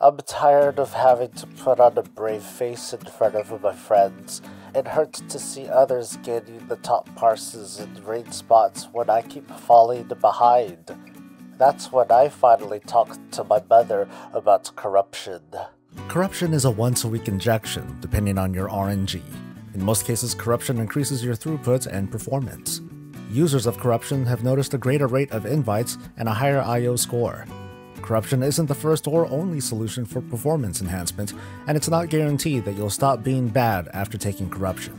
I'm tired of having to put on a brave face in front of my friends. It hurts to see others gaining the top parses in rain spots when I keep falling behind. That's when I finally talked to my mother about corruption. Corruption is a once a week injection, depending on your RNG. In most cases, corruption increases your throughput and performance. Users of corruption have noticed a greater rate of invites and a higher IO score. Corruption isn't the first or only solution for performance enhancement, and it's not guaranteed that you'll stop being bad after taking corruption.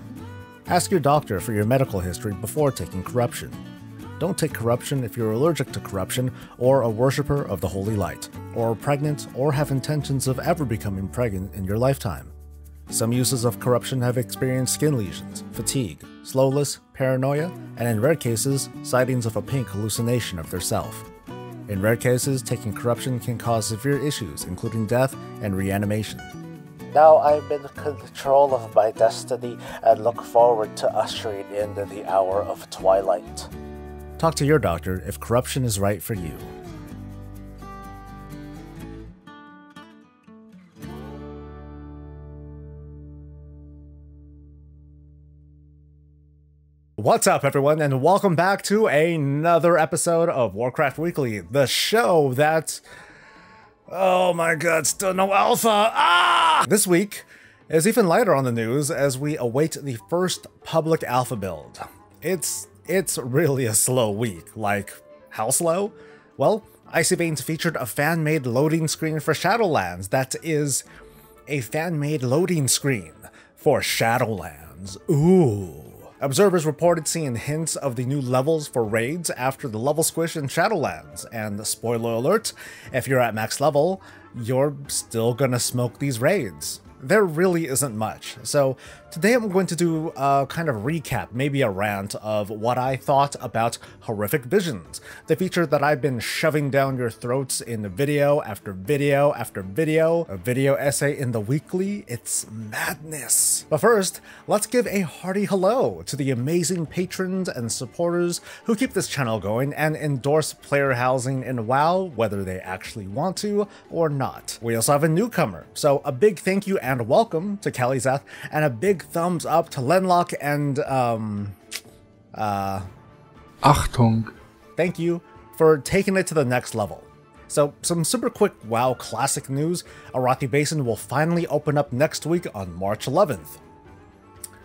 Ask your doctor for your medical history before taking corruption. Don't take corruption if you're allergic to corruption, or a worshipper of the Holy Light, or pregnant, or have intentions of ever becoming pregnant in your lifetime. Some uses of corruption have experienced skin lesions, fatigue, slowness, paranoia, and in rare cases, sightings of a pink hallucination of their self. In rare cases, taking corruption can cause severe issues, including death and reanimation. Now I'm in control of my destiny and look forward to ushering in the hour of twilight. Talk to your doctor if corruption is right for you. What's up, everyone, and welcome back to another episode of Warcraft Weekly, the show that. Oh my god, still no alpha! Ah! This week is even lighter on the news as we await the first public alpha build. It's it's really a slow week. Like, how slow? Well, Icy Veins featured a fan-made loading screen for Shadowlands that is a fan-made loading screen for Shadowlands. Ooh. Observers reported seeing hints of the new levels for raids after the level squish in Shadowlands, and spoiler alert, if you're at max level, you're still gonna smoke these raids there really isn't much. So today I'm going to do a kind of recap, maybe a rant of what I thought about Horrific Visions, the feature that I've been shoving down your throats in video after video after video, a video essay in the weekly, it's madness. But first, let's give a hearty hello to the amazing patrons and supporters who keep this channel going and endorse player housing in WoW, whether they actually want to or not. We also have a newcomer, so a big thank you and welcome to Kalizeth, and a big thumbs up to Lenlock and, um, uh... Achtung. Thank you for taking it to the next level. So, some super quick WoW classic news, Arathi Basin will finally open up next week on March 11th.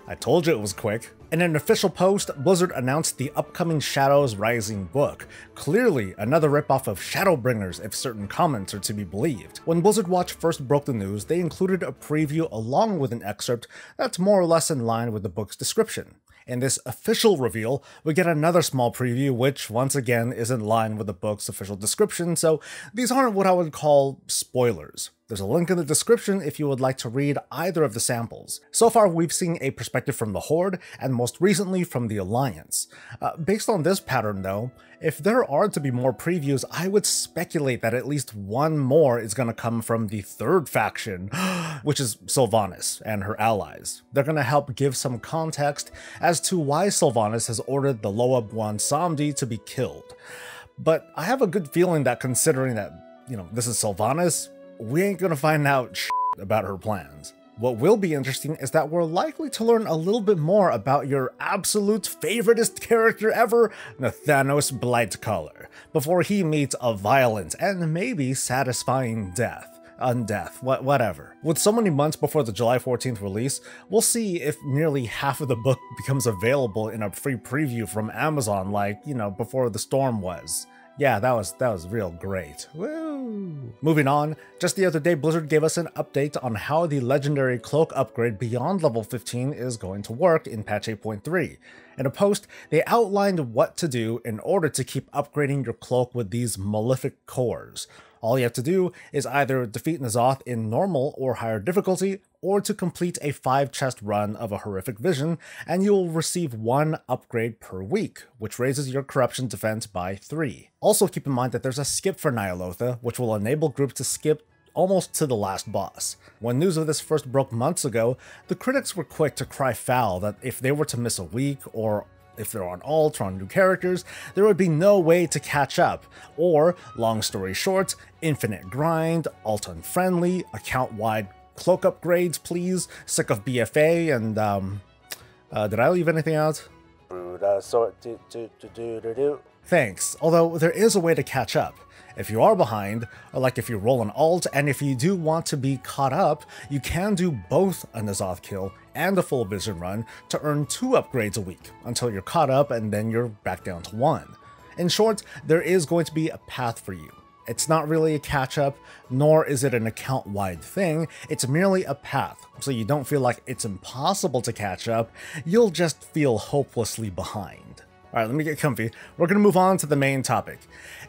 I told you it was quick. In an official post, Blizzard announced the upcoming Shadows Rising book, clearly another ripoff of Shadowbringers if certain comments are to be believed. When Blizzard Watch first broke the news, they included a preview along with an excerpt that's more or less in line with the book's description. In this official reveal, we get another small preview, which once again is in line with the book's official description, so these aren't what I would call spoilers. There's a link in the description if you would like to read either of the samples. So far, we've seen a perspective from the Horde, and most recently from the Alliance. Uh, based on this pattern, though, if there are to be more previews, I would speculate that at least one more is going to come from the third faction, which is Sylvanas and her allies. They're going to help give some context as to why Sylvanas has ordered the Loa Bwonsamdi to be killed. But I have a good feeling that considering that, you know, this is Sylvanas, we ain't gonna find out about her plans. What will be interesting is that we're likely to learn a little bit more about your absolute favoriteest character ever, Nathanos Blightcaller, before he meets a violent and maybe satisfying death undeath, what, whatever. With so many months before the July 14th release, we'll see if nearly half of the book becomes available in a free preview from Amazon like, you know, before the storm was. Yeah, that was that was real great. Woo! Moving on, just the other day Blizzard gave us an update on how the legendary cloak upgrade beyond level 15 is going to work in patch 8.3. In a post, they outlined what to do in order to keep upgrading your cloak with these malefic cores. All you have to do is either defeat N'Zoth in normal or higher difficulty, or to complete a 5 chest run of a horrific vision, and you will receive one upgrade per week, which raises your corruption defense by 3. Also keep in mind that there's a skip for Ny'alotha, which will enable groups to skip almost to the last boss. When news of this first broke months ago, the critics were quick to cry foul that if they were to miss a week or if they're on alt or on new characters, there would be no way to catch up. Or, long story short, infinite grind, alt unfriendly, account wide cloak upgrades, please. Sick of BFA, and um, uh, did I leave anything out? Buddha do do do do do do. Thanks, although there is a way to catch up. If you are behind, or like if you roll an alt, and if you do want to be caught up, you can do both a N'Zoth kill and a full vision run to earn two upgrades a week until you're caught up and then you're back down to one. In short, there is going to be a path for you. It's not really a catch up, nor is it an account wide thing, it's merely a path, so you don't feel like it's impossible to catch up, you'll just feel hopelessly behind. Alright, let me get comfy. We're going to move on to the main topic.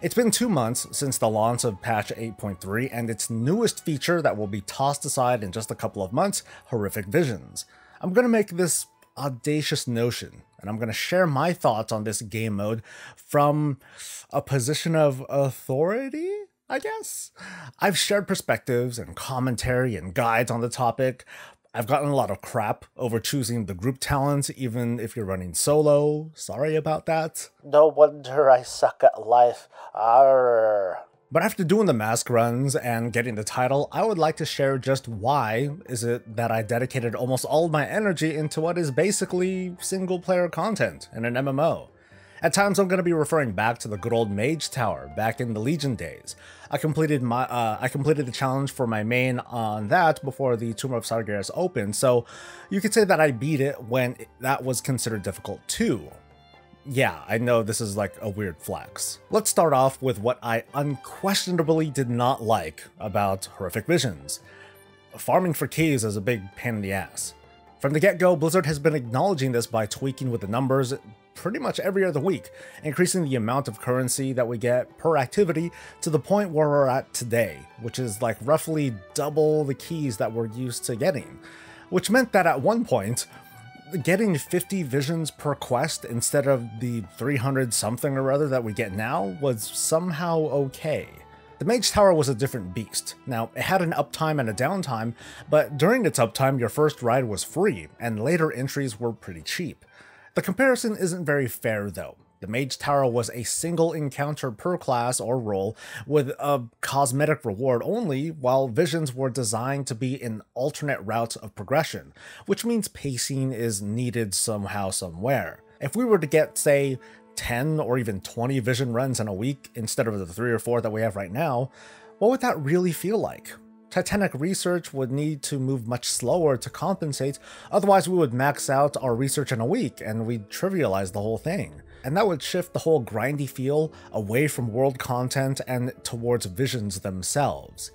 It's been two months since the launch of patch 8.3 and its newest feature that will be tossed aside in just a couple of months, Horrific Visions. I'm going to make this audacious notion, and I'm going to share my thoughts on this game mode from a position of authority, I guess. I've shared perspectives and commentary and guides on the topic, I've gotten a lot of crap over choosing the group talent, even if you're running solo. Sorry about that. No wonder I suck at life. Arr. But after doing the mask runs and getting the title, I would like to share just why is it that I dedicated almost all of my energy into what is basically single player content in an MMO. At times I'm going to be referring back to the good old Mage Tower back in the Legion days. I completed my uh, I completed the challenge for my main on that before the Tomb of Sargeras opened, so you could say that I beat it when that was considered difficult too. Yeah, I know this is like a weird flex. Let's start off with what I unquestionably did not like about Horrific Visions. Farming for keys is a big pain in the ass. From the get-go, Blizzard has been acknowledging this by tweaking with the numbers, pretty much every other week, increasing the amount of currency that we get per activity to the point where we're at today, which is like roughly double the keys that we're used to getting. Which meant that at one point, getting 50 visions per quest instead of the 300 something or other that we get now was somehow okay. The Mage Tower was a different beast. Now, it had an uptime and a downtime, but during its uptime your first ride was free, and later entries were pretty cheap. The comparison isn't very fair though. The Mage Tower was a single encounter per class or role with a cosmetic reward only, while Visions were designed to be an alternate route of progression, which means pacing is needed somehow somewhere. If we were to get, say, 10 or even 20 Vision runs in a week instead of the 3 or 4 that we have right now, what would that really feel like? Titanic research would need to move much slower to compensate, otherwise we would max out our research in a week and we'd trivialize the whole thing. And that would shift the whole grindy feel away from world content and towards visions themselves.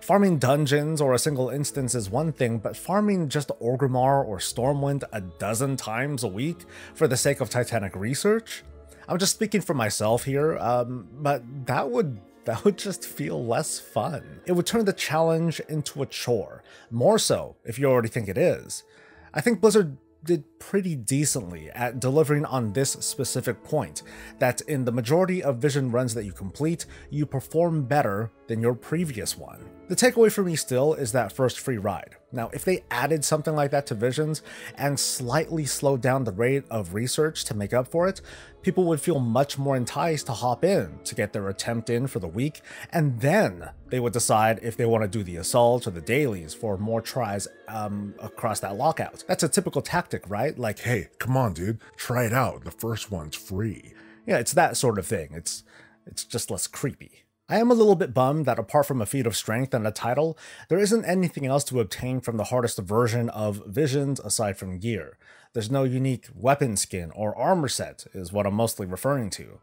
Farming dungeons or a single instance is one thing, but farming just Orgrimmar or Stormwind a dozen times a week for the sake of Titanic research? I'm just speaking for myself here, um, but that would that would just feel less fun. It would turn the challenge into a chore, more so if you already think it is. I think Blizzard did pretty decently at delivering on this specific point, that in the majority of vision runs that you complete, you perform better than your previous one. The takeaway for me still is that first free ride. Now, if they added something like that to Visions and slightly slowed down the rate of research to make up for it, people would feel much more enticed to hop in to get their attempt in for the week, and then they would decide if they want to do the assault or the dailies for more tries um, across that lockout. That's a typical tactic, right? Like, Hey, come on, dude. Try it out. The first one's free. yeah, it's that sort of thing. It's it's just less creepy. I am a little bit bummed that apart from a feat of strength and a title, there isn't anything else to obtain from the hardest version of Visions aside from gear. There's no unique weapon skin or armor set, is what I'm mostly referring to.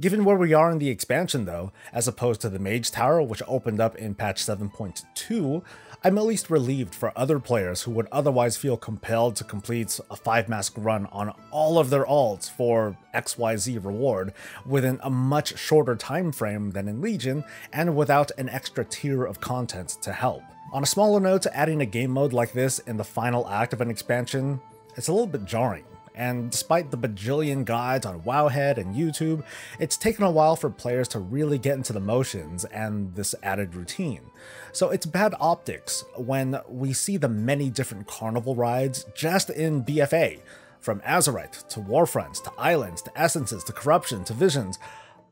Given where we are in the expansion though, as opposed to the Mage Tower which opened up in patch 7.2, I'm at least relieved for other players who would otherwise feel compelled to complete a 5 mask run on all of their alts for XYZ reward within a much shorter time frame than in Legion and without an extra tier of content to help. On a smaller note, adding a game mode like this in the final act of an expansion, it's a little bit jarring and despite the bajillion guides on Wowhead and YouTube, it's taken a while for players to really get into the motions and this added routine. So it's bad optics when we see the many different carnival rides just in BFA, from Azerite to Warfronts to Islands to Essences to Corruption to Visions,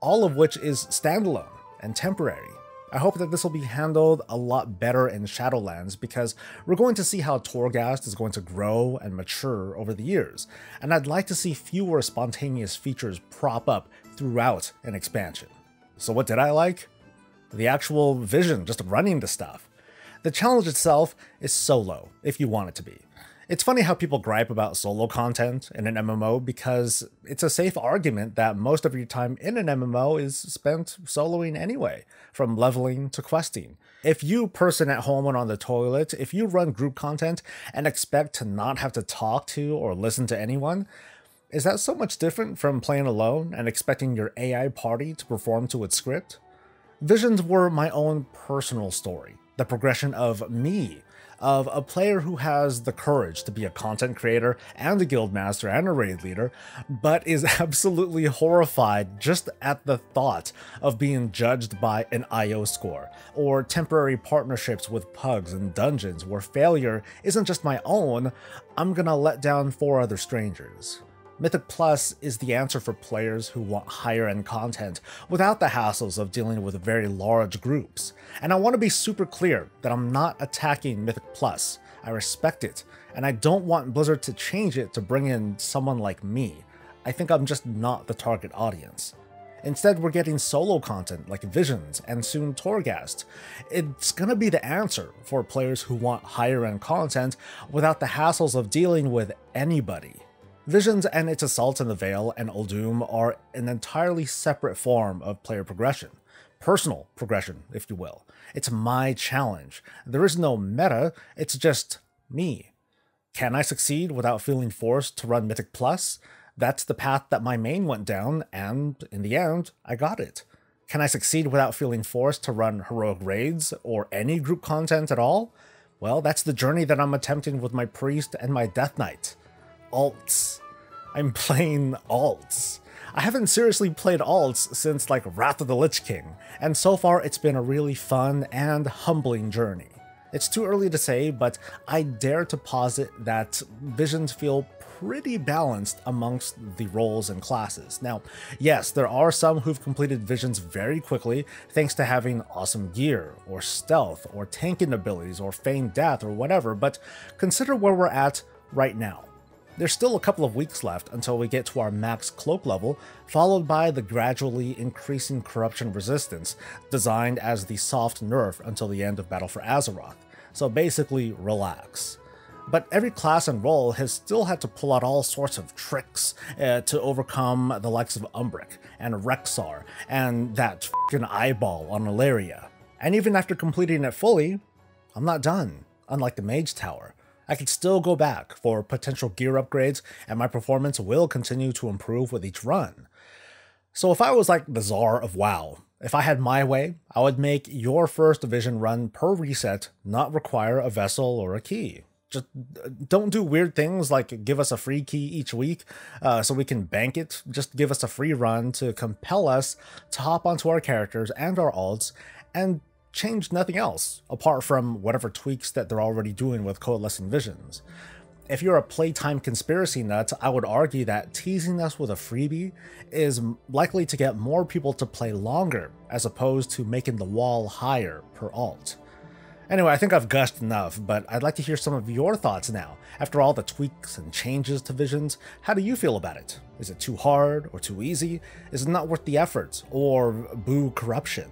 all of which is standalone and temporary. I hope that this will be handled a lot better in Shadowlands because we're going to see how Torghast is going to grow and mature over the years, and I'd like to see fewer spontaneous features prop up throughout an expansion. So what did I like? The actual vision, just running the stuff. The challenge itself is solo, if you want it to be. It's funny how people gripe about solo content in an MMO because it's a safe argument that most of your time in an MMO is spent soloing anyway, from leveling to questing. If you, person at home and on the toilet, if you run group content and expect to not have to talk to or listen to anyone, is that so much different from playing alone and expecting your AI party to perform to its script? Visions were my own personal story, the progression of me of a player who has the courage to be a content creator and a guild master and a raid leader, but is absolutely horrified just at the thought of being judged by an IO score, or temporary partnerships with pugs and dungeons where failure isn't just my own, I'm gonna let down four other strangers. Mythic Plus is the answer for players who want higher end content without the hassles of dealing with very large groups. And I want to be super clear that I'm not attacking Mythic Plus. I respect it, and I don't want Blizzard to change it to bring in someone like me. I think I'm just not the target audience. Instead, we're getting solo content like Visions and soon Torghast. It's gonna be the answer for players who want higher end content without the hassles of dealing with anybody. Visions and its assault in the Vale and Uldum are an entirely separate form of player progression. Personal progression, if you will. It's my challenge. There is no meta, it's just me. Can I succeed without feeling forced to run Mythic Plus? That's the path that my main went down, and in the end, I got it. Can I succeed without feeling forced to run heroic raids or any group content at all? Well, that's the journey that I'm attempting with my priest and my death knight alts. I'm playing alts. I haven't seriously played alts since like Wrath of the Lich King, and so far it's been a really fun and humbling journey. It's too early to say, but I dare to posit that visions feel pretty balanced amongst the roles and classes. Now, yes, there are some who've completed visions very quickly thanks to having awesome gear, or stealth, or tanking abilities, or feigned death, or whatever, but consider where we're at right now. There's still a couple of weeks left until we get to our max cloak level, followed by the gradually increasing corruption resistance, designed as the soft nerf until the end of Battle for Azeroth. So basically, relax. But every class and role has still had to pull out all sorts of tricks uh, to overcome the likes of Umbric and Rexxar and that f***ing eyeball on Alleria. And even after completing it fully, I'm not done, unlike the Mage Tower. I can still go back for potential gear upgrades, and my performance will continue to improve with each run. So if I was like the czar of WoW, if I had my way, I would make your first division run per reset not require a vessel or a key. Just don't do weird things like give us a free key each week uh, so we can bank it. Just give us a free run to compel us to hop onto our characters and our alts and changed nothing else, apart from whatever tweaks that they're already doing with Coalescing Visions. If you're a playtime conspiracy nut, I would argue that teasing us with a freebie is likely to get more people to play longer, as opposed to making the wall higher per alt. Anyway, I think I've gushed enough, but I'd like to hear some of your thoughts now. After all the tweaks and changes to Visions, how do you feel about it? Is it too hard or too easy? Is it not worth the effort? Or boo corruption?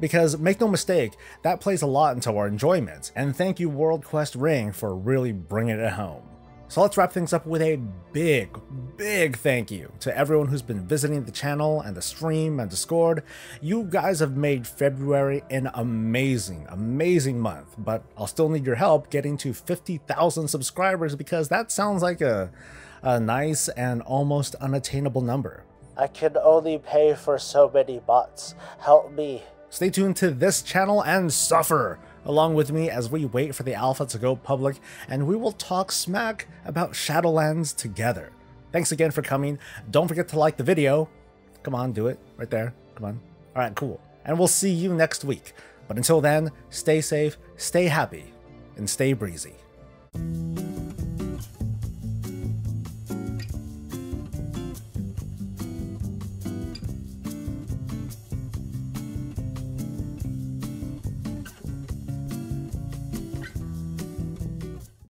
Because make no mistake, that plays a lot into our enjoyment, and thank you World Quest Ring for really bringing it home. So let's wrap things up with a big, big thank you to everyone who's been visiting the channel and the stream and Discord. You guys have made February an amazing, amazing month, but I'll still need your help getting to 50,000 subscribers because that sounds like a, a nice and almost unattainable number. I can only pay for so many bots. Help me. Stay tuned to this channel and suffer along with me as we wait for the alpha to go public and we will talk smack about Shadowlands together. Thanks again for coming. Don't forget to like the video. Come on, do it. Right there. Come on. Alright, cool. And we'll see you next week. But until then, stay safe, stay happy, and stay breezy.